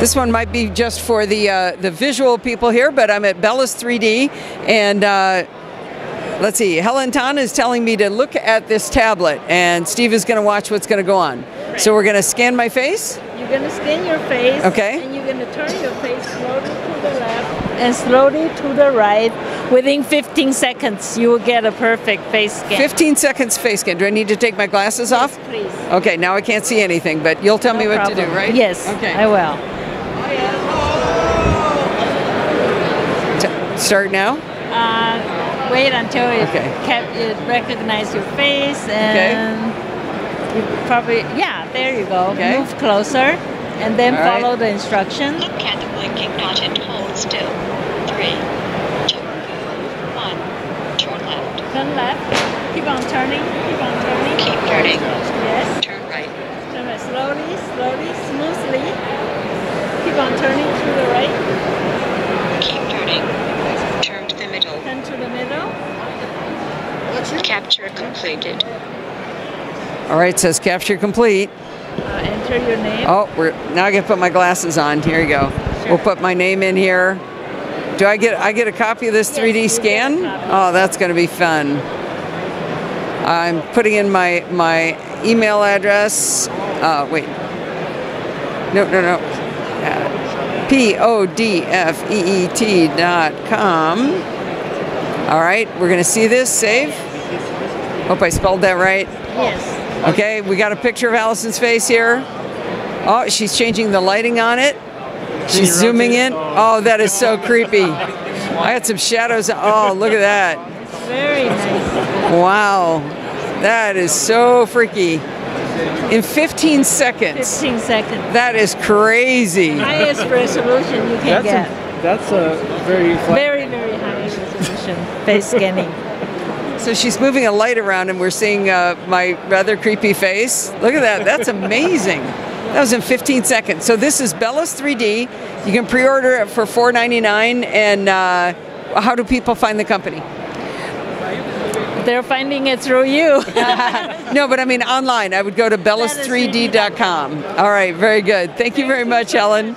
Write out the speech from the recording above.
This one might be just for the uh, the visual people here, but I'm at Bellus3D, and uh, let's see. Helen Tahn is telling me to look at this tablet, and Steve is going to watch what's going to go on. So we're going to scan my face. You're gonna scan your face. Okay. And you're gonna turn your face slowly to the left and slowly to the right. Within 15 seconds, you will get a perfect face scan. 15 seconds face scan. Do I need to take my glasses off? Please. Okay, now I can't see anything, but you'll tell me No what to do, right? Yes. Okay. I will. Start now. Uh, wait until it, Okay. cap- it recognize your face and you probably yeah there you go. Okay. Move closer and then All right. follow the instruction. Look at the blinking dot and hold still. Three, two, one. Turn left. Turn left. Keep on turning. Keep on turning. Keep turning. Yes. Turn right. Turn right. Slowly, slowly, smoothly. Keep on turning to the right. Keep turning. Turn to the middle. Turn to the middle. Capture completed. All right, says capture complete. Uh, enter your name. Oh, we're now I got to put my glasses on. Here you go. We'll put my name in here. Do I get I get a copy of this Yes, 3D you scan? Oh, that's going to be fun. I'm putting in my my email address. Uh, wait. No, no, no. Uh, P O D F E E T dot com. All right, we're going to see this. Save. Hope I spelled that right. Yes. Okay, we got a picture of Allison's face here. Oh, she's changing the lighting on it. She's zooming in. Oh. oh, that is so creepy. I had some shadows. Oh, look at that. Very nice. Wow. That is so freaky. In 15 seconds. 15 seconds. That is crazy. Highest resolution you can That's get. a, that's a very flat. Very, very high resolution face scanning. So she's moving a light around and we're seeing uh, my rather creepy face. Look at that. That's amazing. That was in 15 seconds. So this is Bellus3D. You can pre-order it for $4.99. And uh, how do people find the company? They're finding it through you. No, but I mean online. I would go to bellus3d.com. All right, very good. Thank you very much, Helen.